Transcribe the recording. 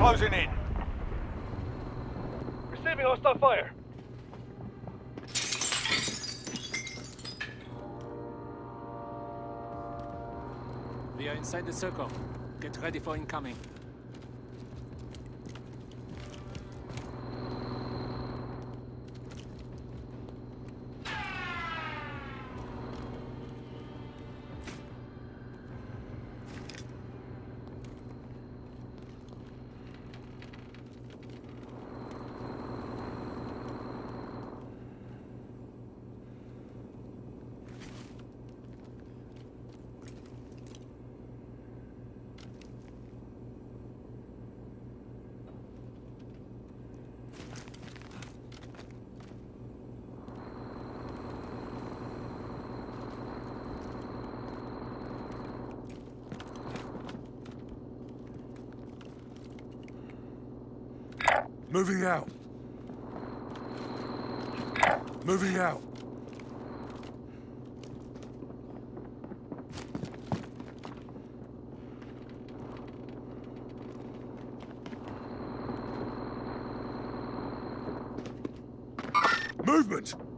closing in. Receiving hostile fire. We are inside the circle. Get ready for incoming. Moving out. Moving out. Movement!